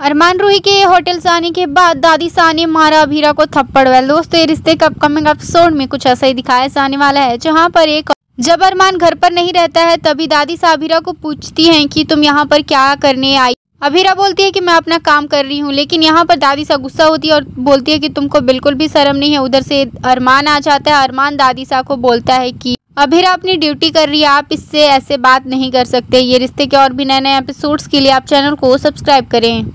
अरमान रूही के होटल से आने के बाद दादी सा ने मारा अभीरा को थप्पड़। वेल दोस्तों, ये रिश्ते का अपकमिंग एपिसोड में कुछ ऐसा ही दिखाया जाने वाला है, जहाँ पर एक जब अरमान घर पर नहीं रहता है, तभी दादी सा अभीरा को पूछती हैं कि तुम यहाँ पर क्या करने आई? अभीरा बोलती है कि मैं अपना काम कर रही हूँ, लेकिन यहाँ पर दादी सा गुस्सा होती है और बोलती है कि तुमको बिल्कुल भी शर्म नहीं है। उधर से अरमान आ जाता है, अरमान दादी सा को बोलता है कि, अभीरा, अपनी ड्यूटी कर रही है, आप इससे ऐसे बात नहीं कर सकते। ये रिश्ते के और भी नए नए एपिसोड्स के लिए आप चैनल को सब्सक्राइब करें।